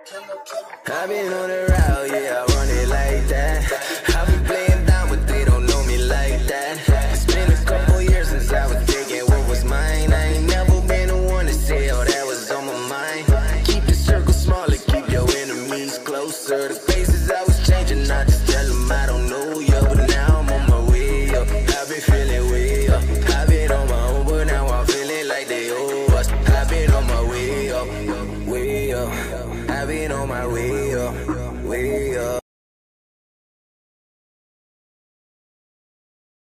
I've been on the route, yeah, I run it like that. I've been playing down, but they don't know me like that. It's been a couple years since I was thinking what was mine. I ain't never been the one to say all that was on my mind. Keep the circle smaller, keep your enemies closer. The faces I was changing, I just tell them I don't know you, but now I'm on my way up. I've been feeling way up. I've been on my own, but now I'm feeling like they owe us. I've been on my way up, way up. I've been on my way up, way up.